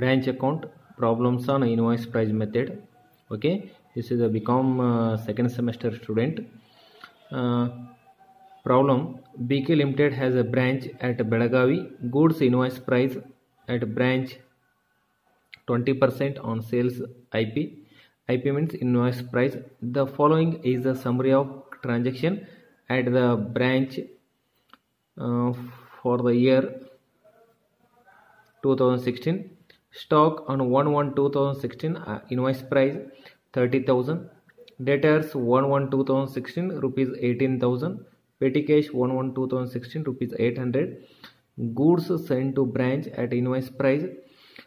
branch account problems on invoice price method. Okay this is a become uh, second semester student. Uh, problem bk limited has a branch at belagavi. Goods invoice price at branch 20% on sales ip ip means invoice price. The following is the summary of transaction at the branch uh, for the year 2016 stock on 1 1 2016 uh, invoice price 30000 debtors 1 1 2016 rupees 18000 petty cash 1 1 2016 rupees 800 goods sent to branch at invoice price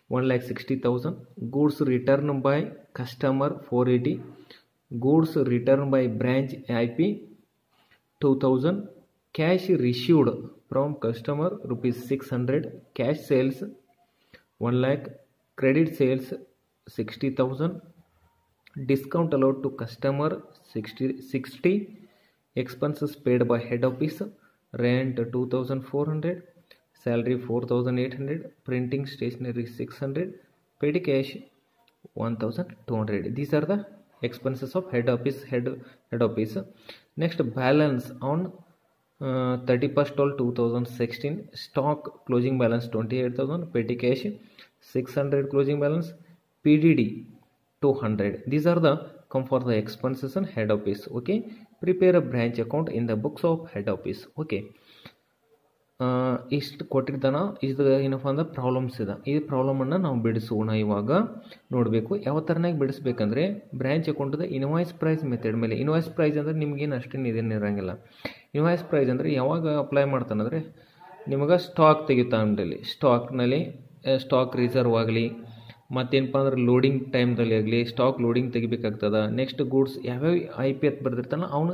1 lakh 60000 goods returned by customer 480 goods returned by branch ip 2000 cash received from customer rupees 600 cash sales 1 lakh credit sales 60000 discount allowed to customer 60 60 expenses paid by head office rent 2400 salary 4800 printing stationery 600 petty cash 1200 these are the expenses of head office head head office. Next balance on uh, 31st of 2016 stock closing balance 28000 petty cash 600 closing balance pdd 200 these are the come for the expenses and head office, okay? Prepare a branch account in the books of head office, okay? ಇಷ್ಟು ಕೊಟ್ಟಿರ್ತಾನ ಇದು ಏನಪ್ಪ ಅಂದ್ರೆ problems ಇದೆ. ಈ ಪ್ರಾಬ್ಲಮನ್ನು ನಾವು ಬಿಡಿಸೋಣ ಇವಾಗ. ನೋಡಬೇಕು ಯಾವ ಥರನಾಗಿ ಬಿಡಿಸ್ಬೇಕಂದ್ರೆ ಬ್ರ್ಯಾಂಚ್ ಅಕೌಂಟದ ಇನ್ವಾಯ್ಸ್ ಪ್ರೈಸ್ ಮೆಥಡ್ ಮೇಲೆ. ಇನ್ವಾಯ್ಸ್ ಪ್ರೈಸ್ ಅಂದರೆ ನಿಮಗೇನು ಅಷ್ಟೇನು ಇದೇನು ಇರೋಂಗಿಲ್ಲ. ಇನ್ವಾಯ್ಸ್ ಪ್ರೈಸ್ ಅಂದರೆ ಯಾವಾಗ ಅಪ್ಲೈ ಮಾಡ್ತಾನಂದರೆ ನಿಮಗೆ ಸ್ಟಾಕ್ ತೆಗಿತಾನಲ್ಲಿ ಸ್ಟಾಕ್ನಲ್ಲಿ ಸ್ಟಾಕ್ ರಿಸರ್ವ್ ಆಗಲಿ ಮತ್ತೇನಪ್ಪ ಅಂದ್ರೆ ಲೋಡಿಂಗ್ ಟೈಮ್ದಲ್ಲಿ ಆಗಲಿ ಸ್ಟಾಕ್ ಲೋಡಿಂಗ್ ತೆಗಿಬೇಕಾಗ್ತದೆ. ನೆಕ್ಸ್ಟ್ ಗೂಡ್ಸ್ ಯಾವ್ಯಾವ ಐ ಪಿ ಎತ್ ಬರ್ದಿರ್ತಾನೋ ಅವನು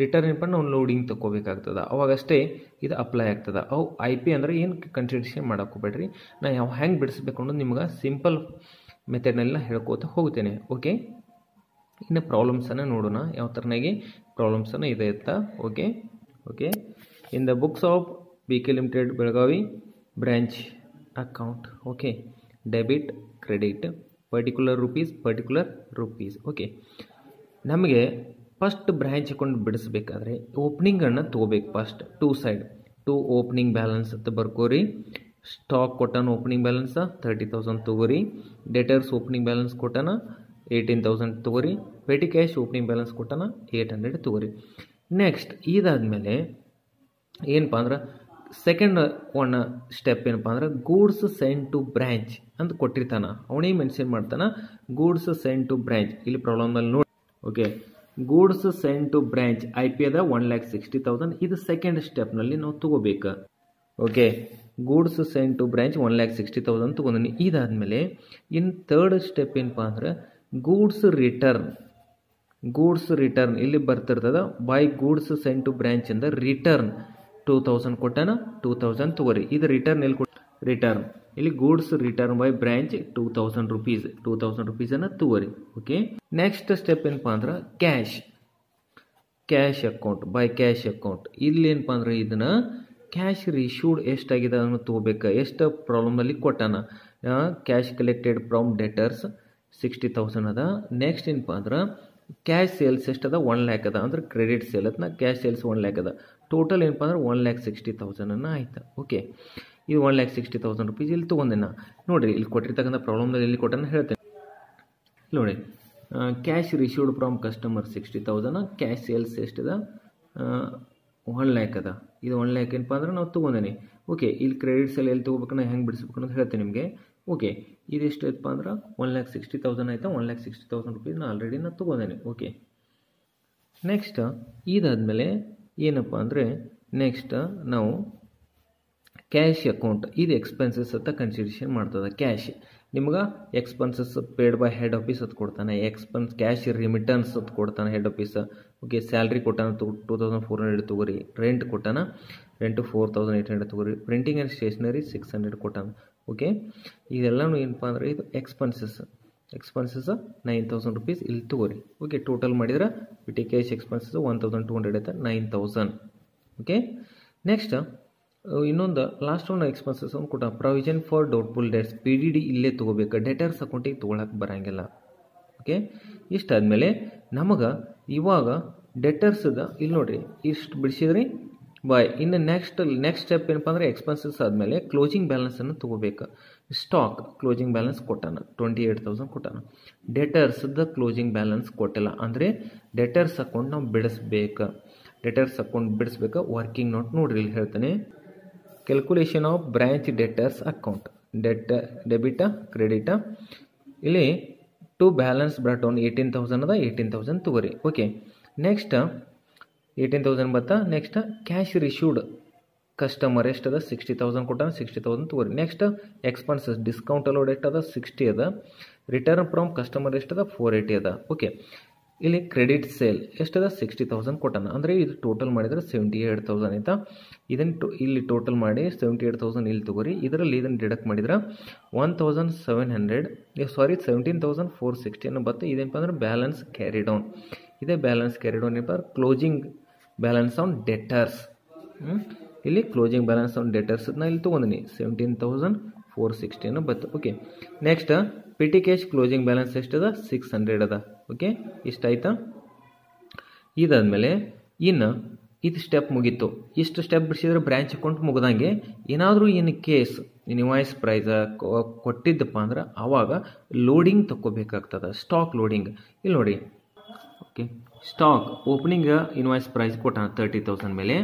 ರಿಟರ್ನ್ ಏನಪ್ಪ ಅವ್ನು ಲೋಡಿಂಗ್ ತೊಗೋಬೇಕಾಗ್ತದೆ ಅವಾಗಷ್ಟೇ ಇದು ಅಪ್ಲೈ ಆಗ್ತದೆ. ಅವು ಐ ಪಿ ಅಂದರೆ ಏನು ಕನ್ಸಿಡರೇಷನ್ ಮಾಡೋಕೆ ಹೋಗ್ಬೇಡ್ರಿ. ನಾ ಯಾವ ಹೆಂಗೆ ಬಿಡಿಸ್ಬೇಕು ಅನ್ನೋದು ನಿಮ್ಗೆ ಸಿಂಪಲ್ ಮೆಥಡ್ನೆಲ್ಲ ಹೇಳ್ಕೋತ ಹೋಗ್ತೇನೆ. ಓಕೆ ಇನ್ನು ಪ್ರಾಬ್ಲಮ್ಸನ್ನು ನೋಡೋಣ. ಯಾವ ಥರನಾಗಿ ಪ್ರಾಬ್ಲಮ್ಸನ್ನು ಇದೆ ಅಂತ. Okay okay in the books of B K limited Belagavi branch account okay debit credit particular rupees particular rupees. Okay ನಮಗೆ ಫಸ್ಟ್ ಬ್ರ್ಯಾಂಚ್ ಅಕೌಂಟ್ ಬಿಡಿಸ್ಬೇಕಾದ್ರೆ ಓಪನಿಂಗನ್ನು ತೊಗೋಬೇಕು first to side to opening balance ಅಂತ ಬರ್ಕೋರಿ. ಸ್ಟಾಕ್ ಕೊಟ್ಟಾನ ಓಪನಿಂಗ್ ಬ್ಯಾಲೆನ್ಸ್ ತರ್ಟಿ ತೌಸಂಡ್ ತೊಗೋರಿ. Debtors opening balance ಕೊಟ್ಟಾನ eighteen thousand ತೊಗೋರಿ. ಪೆಟಿ ಕ್ಯಾಶ್ ಓಪನಿಂಗ್ ಬ್ಯಾಲೆನ್ಸ್ ಕೊಟ್ಟಾನ ಏಯ್ಟ್ ಹಂಡ್ರೆಡ್ ತೊಗೋರಿ. ನೆಕ್ಸ್ಟ್ ಇದಾದಮೇಲೆ ಏನಪ್ಪ ಅಂದ್ರೆ ಸೆಕೆಂಡ್ ಒನ್ ಸ್ಟೆಪ್ ಏನಪ್ಪ ಅಂದ್ರೆ ಗೂಡ್ಸ್ ಸೆಂಡ್ ಟು ಬ್ರ್ಯಾಂಚ್ ಅಂತ ಕೊಟ್ಟಿರ್ತಾನ. ಅವನೇ ಮೆನ್ಷನ್ ಮಾಡ್ತಾನ ಗೂಡ್ಸ್ ಸೆಂಡ್ ಟು ಬ್ರ್ಯಾಂಚ್ ಇಲ್ಲಿ ಪ್ರಾಬ್ಲಮ್ನಲ್ಲಿ ನೋಡಿ. Okay goods send to branch I P ಅದ ಒನ್ ಲ್ಯಾಕ್ ಸಿಕ್ಸ್ಟಿ ತೌಸಂಡ್ ಇದು ಸೆಕೆಂಡ್ ಸ್ಟೆಪ್ನಲ್ಲಿ ನಾವು ತಗೋಬೇಕು. Okay goods send to branch one lakh sixty thousand ತೊಗೊಂಡಿನಿ. ಇದಾದಮೇಲೆ, ಇನ್ ತರ್ಡ್ ಸ್ಟೆಪ್ ಏನಪ್ಪ ಅಂದ್ರೆ ಗೂಡ್ಸ್ ರಿಟರ್ನ್ ಗೂಡ್ಸ್ ರಿಟರ್ನ್ ಇಲ್ಲಿ ಬರ್ತಿರ್ತದ by goods send to branch ಅಂದ ರಿಟರ್ನ್ ಟೂ ತೌಸಂಡ್ ಕೊಟ್ಟಾನ ಟೂ ತೌಸಂಡ್ ತಗೋರಿ. ಇದು ರಿಟರ್ನ್ ಎಲ್ಲಿ ರಿಟರ್ನ್ ಇಲ್ಲಿ goods return by branch two thousand rupees two thousand ರುಪೀಸನ್ನು ತಗೋರಿ. ಓಕೆ ನೆಕ್ಸ್ಟ್ ಸ್ಟೆಪ್ ಏನಪ್ಪ ಅಂದ್ರೆ cash cash account by cash account ಇಲ್ಲಿ ಏನಪ್ಪ ಅಂದ್ರೆ ಇದನ್ನ ಕ್ಯಾಶ್ ರಿಶ್ಯೂಡ್ ಎಷ್ಟಾಗಿದೆ ಅದನ್ನು ತೊಗೋಬೇಕು. ಎಷ್ಟು ಪ್ರಾಬ್ಲಮಲ್ಲಿ ಕೊಟ್ಟಾನ? Cash collected from debtors sixty thousand ಅದ. ನೆಕ್ಸ್ಟ್ ಏನಪ್ಪ ಅಂದ್ರೆ ಕ್ಯಾಶ್ ಸೇಲ್ಸ್ ಎಷ್ಟದ ಒನ್ ಲ್ಯಾಕ್ ಅದ. ಅಂದ್ರೆ ಕ್ರೆಡಿಟ್ ಸೇಲ್ ಅದನ್ನ ಕ್ಯಾಶ್ ಸೇಲ್ಸ್ ಒನ್ ಲ್ಯಾಕ್ ಅದ. ಟೋಟಲ್ ಏನಪ್ಪ ಅಂದ್ರೆ ಒನ್ ಲ್ಯಾಕ್ ಸಿಕ್ಸ್ಟಿ ತೌಸಂಡನ್ನು ಆಯ್ತು. ಓಕೆ ಇದು one lakh sixty thousand rupees ಇಲ್ಲಿ ತೊಗೊಂಡೆ ನಾ ನೋಡಿರಿ, ಇಲ್ಲಿ ಕೊಟ್ಟಿರ್ತಕ್ಕಂಥ ಪ್ರಾಬ್ಲಮ್ದಲ್ಲಿ ಇಲ್ಲಿ ಕೊಟ್ಟನ ಹೇಳ್ತೇನೆ. ನೋಡಿ cash received from customer sixty thousand cash sales ಎಷ್ಟಿದೆ? ಒನ್ ಲ್ಯಾಕ್ ಅದ. ಇದು ಒನ್ ಲ್ಯಾಕ್ ಏನಪ್ಪ ಅಂದ್ರೆ ನಾವು ತೊಗೊಂಡೇನೆ. ಓಕೆ ಇಲ್ಲಿ ಕ್ರೆಡಿಟ್ಸ್ ಎಲ್ಲ ಎಲ್ಲಿ ತೊಗೋಬೇಕನ್ನ ಹೆಂಗೆ ಬಿಡಿಸ್ಬೇಕು ಅಂತ ಹೇಳ್ತೀನಿ ನಿಮಗೆ. ಓಕೆ ಇದು ಐತಪ್ಪ ಅಂದ್ರೆ ಒನ್ ಲ್ಯಾಕ್ ಸಿಕ್ಸ್ಟಿ ತೌಸಂಡ್ ಆಯ್ತಾ? One lakh sixty thousand rupees ನಾನು ಆಲ್ರೆಡಿ ನಾನು ತೊಗೊಂಡೇನೆ. ಓಕೆ ನೆಕ್ಸ್ಟ್ ಇದಾದಮೇಲೆ ಏನಪ್ಪ ಅಂದರೆ ನೆಕ್ಸ್ಟ್ ನಾವು ಕ್ಯಾಶ್ ಅಕೌಂಟ್ ಇದು ಎಕ್ಸ್ಪೆನ್ಸಸ್ ಅಂತ ಕನ್ಸಿಡರೇಷನ್ ಮಾಡ್ತದೆ. ಕ್ಯಾಶ್ ನಿಮ್ಗೆ expenses paid by head office ಅದು ಕೊಡ್ತಾನೆ. ಎಕ್ಸ್ಪೆನ್ಸ್ ಕ್ಯಾಶ್ ರಿಮಿಟನ್ಸ್ ಅದು ಕೊಡ್ತಾನೆ ಹೆಡ್ ಆಫೀಸ್ ಓಕೆ ಸ್ಯಾಲ್ರಿ ಕೊಟ್ಟಾನ ಟು ತೌಸಂಡ್ ಫೋರ್ ಹಂಡ್ರೆಡ್ ತೊಗೋರಿ. ರೆಂಟ್ ಕೊಟ್ಟಾನ rent four thousand eight hundred ತೊಗೊರಿ. Printing and stationery six hundred ಕೊಟ್ಟಾನ. ಓಕೆ ಇದೆಲ್ಲನೂ ಏನಪ್ಪ ಅಂದರೆ ಇದು expenses expenses nine thousand rupees ಇಲ್ಲಿ ತೊಗೋರಿ. ಓಕೆ ಟೋಟಲ್ ಮಾಡಿದ್ರೆ T cash expenses one thousand two hundred ಐತೆ ನೈನ್ ತೌಸಂಡ್ ಓಕೆ ನೆಕ್ಸ್ಟ್ ಇನ್ನೊಂದು ಲಾಸ್ಟ್ ಒಂದು ಎಕ್ಸ್ಪೆನ್ಸಸ್ ಒಂದು ಕೊಟ್ಟ. Provision for doubtful debts P D D ಇಲ್ಲೇ ತೊಗೋಬೇಕು. ಡೆಟರ್ಸ್ ಅಕೌಂಟಿಗೆ ತೊಗೊಳಕ್ಕೆ ಬರೋಂಗಿಲ್ಲ. ಓಕೆ ಇಷ್ಟಾದಮೇಲೆ ನಮಗೆ ಇವಾಗ ಡೆಟರ್ಸ್ದ ಇಲ್ಲಿ ನೋಡಿರಿ, ಇಷ್ಟು ಬಿಡಿಸಿದ್ರಿ? ಬಾಯ್ ಇನ್ನು ನೆಕ್ಸ್ಟ್ ನೆಕ್ಸ್ಟ್ ಸ್ಟೆಪ್ ಏನಪ್ಪ ಅಂದರೆ ಎಕ್ಸ್ಪೆನ್ಸಸ್ ಆದಮೇಲೆ ಕ್ಲೋಸಿಂಗ್ ಬ್ಯಾಲೆನ್ಸನ್ನು ತೊಗೋಬೇಕು. ಸ್ಟಾಕ್ ಕ್ಲೋಸಿಂಗ್ ಬ್ಯಾಲೆನ್ಸ್ ಕೊಟ್ಟಾನ ಟ್ವೆಂಟಿ ಏಟ್ ತೌಸಂಡ್ ಕೊಟ್ಟಾನ ಡೆಟರ್ಸ್ದ ಕ್ಲೋಸಿಂಗ್ ಬ್ಯಾಲೆನ್ಸ್ ಕೊಟ್ಟಿಲ್ಲ ಅಂದರೆ ಡೆಟರ್ಸ್ ಅಕೌಂಟ್ ನಾವು ಬಿಡಿಸ್ಬೇಕು. ಡೆಟರ್ಸ್ ಅಕೌಂಟ್ ಬಿಡಿಸ್ಬೇಕು ವರ್ಕಿಂಗ್ ನೋಟ್ ನೋಡ್ರಿ ಇಲ್ಲಿ ಹೇಳ್ತಾನೆ. Calculation of branch debtors account debt debit credit ಇಲ್ಲಿ to balance brought down eighteen thousand ಅದ ಏಯ್ಟೀನ್ ತೌಸಂಡ್ ತಗೋರಿ. ಓಕೆ ನೆಕ್ಸ್ಟ್ ಏಯ್ಟೀನ್ ತೌಸಂಡ್ ಬತ್ತಾ? ನೆಕ್ಸ್ಟ್ ಕ್ಯಾಶ್ ರಿಶ್ಯೂಡ್ ಕಸ್ಟಮರ್ ಎಷ್ಟು ಅದ? ಸಿಕ್ಸ್ಟಿ ತೌಸಂಡ್ ಕೊಟ್ಟಾನ ಸಿಕ್ಸ್ಟಿ ತೌಸಂಡ್ ತಗೋರಿ. ನೆಕ್ಸ್ಟ್ ಎಕ್ಸ್ಪೆನ್ಸಸ್ ಡಿಸ್ಕೌಂಟ್ ಅಲೋಡ್ ಎಷ್ಟದ sixty ಅದ. ರಿಟರ್ನ್ ಫ್ರಮ್ ಕಸ್ಟಮರ್ ಎಷ್ಟು ಅದ? ಫೋರ್ ಏಯ್ಟಿ ಅದ. ಓಕೆ ಇಲ್ಲಿ ಕ್ರೆಡಿಟ್ ಸೇಲ್ ಎಷ್ಟದ ಸಿಕ್ಸ್ಟಿ ತೌಸಂಡ್ ಕೊಟ್ಟಾನ. ಅಂದರೆ ಇದು ಟೋಟಲ್ ಮಾಡಿದರೆ ಸೆವೆಂಟಿ ಏಟ್ ತೌಸಂಡ್ ಆಯಿತಾ? ಇದನ್ನು ಟು ಇಲ್ಲಿ ಟೋಟಲ್ ಮಾಡಿ ಸೆವೆಂಟಿ ಏಟ್ ತೌಸಂಡ್ ಇಲ್ಲಿ ತಗೋರಿ. ಇದರಲ್ಲಿ ಇದನ್ನು ಡಿಡಕ್ಟ್ ಮಾಡಿದ್ರೆ one thousand seven hundred sorry seventeen thousand four sixty ಅನ್ನೋ ಬತ್ತು. ಇದೇನಪ್ಪ ಅಂದ್ರೆ ಬ್ಯಾಲೆನ್ಸ್ ಕ್ಯಾರಿ ಡೌನ್ ಇದೇ ಬ್ಯಾಲೆನ್ಸ್ ಕ್ಯಾರಿ ಡೌನ್ ಏನಪ್ಪ ಕ್ಲೋಸಿಂಗ್ ಬ್ಯಾಲೆನ್ಸ್ ಆನ್ ಡೆಟರ್ಸ್ ಇಲ್ಲಿ ಕ್ಲೋಸಿಂಗ್ ಬ್ಯಾಲೆನ್ಸ್ ಆನ್ ಡೆಟರ್ಸ್ನ ಇಲ್ಲಿ ತೊಗೊಂಡಿನಿ. ಸೆವೆಂಟೀನ್ ತೌಸಂಡ್ ಫೋರ್ ಸಿಕ್ಸ್ಟಿ ಅನ್ನೋ ಬತ್ತು. Okay next petty cash closing balance ಎಷ್ಟದ? Six hundred ಅದ. ಓಕೆ ಇಷ್ಟಾಯ್ತಾ ಇದಾದಮೇಲೆ ಇನ್ನು ಇದು ಸ್ಟೆಪ್ ಮುಗೀತು. ಇಷ್ಟು ಸ್ಟೆಪ್ ಬಿಡಿಸಿದ್ರೆ ಬ್ರ್ಯಾಂಚ್ ಅಕೌಂಟ್ ಮುಗ್ದಂಗೆ ಏನಾದರೂ ಇನ್ ಕೇಸ್ ಇನ್ವಾಯ್ಸ್ ಪ್ರೈಸ ಕೊಟ್ಟಿದ್ದಪ್ಪ ಅಂದ್ರೆ ಆವಾಗ ಲೋಡಿಂಗ್ ತಗೋಬೇಕಾಗ್ತದೆ ಸ್ಟಾಕ್ ಲೋಡಿಂಗ್ ಇಲ್ಲಿ ನೋಡಿ. Okay stock opening invoice price ಕೊಟ್ಟಾನ ತರ್ಟಿ ತೌಸಂಡ್ ಮೇಲೆ.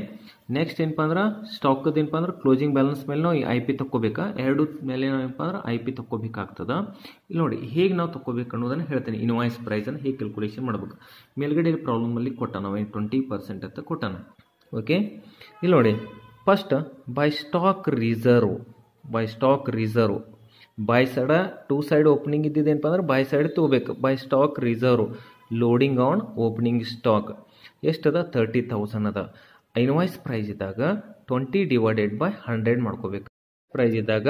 ನೆಕ್ಸ್ಟ್ ಏನಪ್ಪ ಅಂದ್ರೆ ಸ್ಟಾಕದ ಏನಪ್ಪ ಅಂದ್ರೆ ಕ್ಲೋಸಿಂಗ್ ಬ್ಯಾಲೆನ್ಸ್ ಮೇಲೆ ನಾವು ಐ ಪಿ ತಕ್ಕೋಬೇಕಾ. ಎರಡು ಮೇಲೆ ಏನಪ್ಪ ಅಂದ್ರೆ ಐ ಪಿ ತಗೋಬೇಕಾಗ್ತದೆ ಇಲ್ಲಿ ನೋಡಿ, ಹೇಗೆ ನಾವು ತಗೋಬೇಕು ಅನ್ನೋದನ್ನು ಹೇಳ್ತೀನಿ. ಇನ್ವಾಯ್ಸ್ ಪ್ರೈಸನ್ನು ಹೇಗೆ ಕ್ಯಾಲ್ಕುಲೇಷನ್ ಮಾಡ್ಬೇಕು. ಮೇಲ್ಗಡೆ ಪ್ರಾಬ್ಲಮಲ್ಲಿ ಕೊಟ್ಟಾನ ಏನು ಟ್ವೆಂಟಿ ಪರ್ಸೆಂಟ್ ಅಂತ ಕೊಟ್ಟಾನ. ಓಕೆ ಇಲ್ಲಿ ನೋಡಿ first by stock reserve by stock reserve by side to side opening ಇದ್ದಿದ್ದೇನಪ್ಪ ಅಂದ್ರೆ ಬೈ ಸೈಡ್ ತೊಗೋಬೇಕು. By stock reserve loading on opening stock ಎಷ್ಟದ? Thirty thousand ಅದ. ಇನ್ವಾಯ್ಸ್ ಪ್ರೈಸ್ ಇದ್ದಾಗ ಟ್ವೆಂಟಿ ಡಿವೈಡೆಡ್ ಬೈ ಹಂಡ್ರೆಡ್ ಮಾಡ್ಕೋಬೇಕು. ಪ್ರೈಸ್ ಇದ್ದಾಗ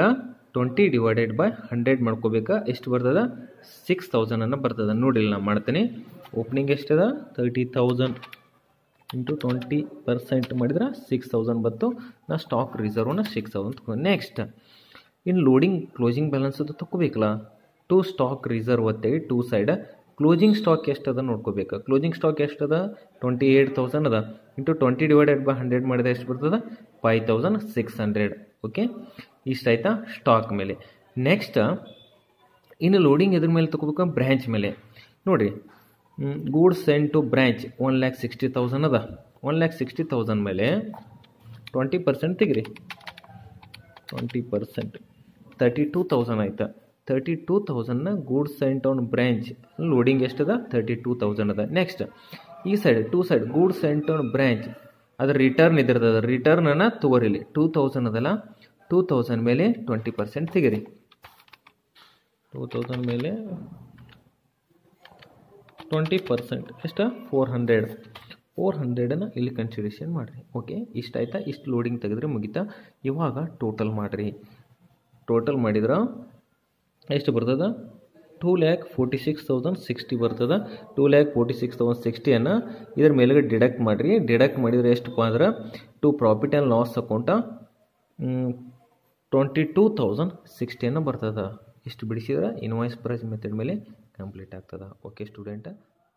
twenty divided by hundred ಮಾಡ್ಕೋಬೇಕಾ. ಎಷ್ಟು ಬರ್ತದ? ಸಿಕ್ಸ್ ತೌಸಂಡನ್ನು ಬರ್ತದೆ. ನೋಡಿಲ್ಲ ನಾನು ಮಾಡ್ತೀನಿ. Opening ಎಷ್ಟದ? Thirty thousand into twenty percent ಮಾಡಿದ್ರೆ ಸಿಕ್ಸ್ ತೌಸಂಡ್ ಬಂತು. ನಾ ಸ್ಟಾಕ್ ರಿಸರ್ವ್ನ ಸಿಕ್ಸ್ ತೌಸಂಡ್ ನೆಕ್ಸ್ಟ್ ಇನ್ನು ಲೋಡಿಂಗ್ ಕ್ಲೋಸಿಂಗ್ ಬ್ಯಾಲೆನ್ಸ್ ಅದು ತಗೋಬೇಕಲ್ಲ ಟು ಸ್ಟಾಕ್ ರಿಸರ್ವ್ ಅಂತೇಳಿ ಟೂ ಸೈಡ್ ಕ್ಲೋಸಿಂಗ್ ಸ್ಟಾಕ್ ಎಷ್ಟು ಅದ ನೋಡ್ಕೋಬೇಕು? ಕ್ಲೋಸಿಂಗ್ ಸ್ಟಾಕ್ ಎಷ್ಟದ? ಟ್ವೆಂಟಿ ಏಯ್ಟ್ ತೌಸಂಡ್ ಅದ. Into twenty divided by hundred ಮಾಡಿದ್ರೆ ಎಷ್ಟು ಬರ್ತದೆ? Five thousand six hundred okay ಇಷ್ಟಾಯ್ತಾ stock ಮೇಲೆ. ನೆಕ್ಸ್ಟ್ ಇನ್ನು ಲೋಡಿಂಗ್ ಎದ್ರ ಮೇಲೆ ತಗೋಬೇಕು? ಬ್ರ್ಯಾಂಚ್ ಮೇಲೆ. ನೋಡಿರಿ. Goods send to branch one lakh sixty thousand ಅದ. ಒನ್ ಲ್ಯಾಕ್ ಸಿಕ್ಸ್ಟಿ ತೌಸಂಡ್ ಮೇಲೆ ಟ್ವೆಂಟಿ ಪರ್ಸೆಂಟ್ ತೆಗಿರಿ. Twenty percent thirty two thousand ಆಯ್ತಾ. Thirty two ತೌಸಂಡ್ನ goods and town branch loading ಎಷ್ಟದ thirty two thousand ಅದ. ನೆಕ್ಸ್ಟ್ ಈ side to side goods and town branch ಅದ್ರ return ಇದ್ರದ್ದು ರಿಟರ್ನನ್ನು ತಗೋರಿಲಿ. ಟೂ ತೌಸಂಡ್ ಅದಲ್ಲ. ಟೂ ತೌಸಂಡ್ ಮೇಲೆ ಟ್ವೆಂಟಿ ಪರ್ಸೆಂಟ್ ತೆಗೀರಿ. ಟೂ ತೌಸಂಡ್ ಮೇಲೆ ಟ್ವೆಂಟಿ ಪರ್ಸೆಂಟ್ ಎಷ್ಟು? ಫೋರ್ ಹಂಡ್ರೆಡ್ ಫೋರ್ ಹಂಡ್ರೆಡನ್ನು ಇಲ್ಲಿ ಕನ್ಸಿಡರೇಷನ್ ಮಾಡಿರಿ. ಓಕೆ ಇಷ್ಟ ಆಯ್ತಾ? ಇಷ್ಟು ಲೋಡಿಂಗ್ ತೆಗೆದ್ರೆ ಮುಗಿತಾ? ಇವಾಗ ಟೋಟಲ್ ಮಾಡಿರಿ. ಟೋಟಲ್ ಮಾಡಿದ್ರೆ ಎಷ್ಟು ಬರ್ತದೆ? Two lakh forty six thousand sixty ಬರ್ತದೆ. Two lakh forty six thousand ಸಿಕ್ಸ್ಟಿಯನ್ನು ಇದ್ರ ಮೇಲೆಗೆ ಡಿಡಕ್ಟ್ ಮಾಡಿರಿ. ಡಿಡಕ್ಟ್ ಮಾಡಿದರೆ ಎಷ್ಟಪ್ಪ ಅಂದ್ರೆ to profit and loss account twenty two thousand ಸಿಕ್ಸ್ಟಿಯನ್ನು ಬರ್ತದೆ. ಇಷ್ಟು ಬಿಡಿಸಿದ್ರೆ ಇನ್ವಾಯ್ಸ್ ಪ್ರೈಸ್ ಮೆಥಡ್ ಮೇಲೆ ಕಂಪ್ಲೀಟ್ ಆಗ್ತದೆ. Okay student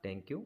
thank you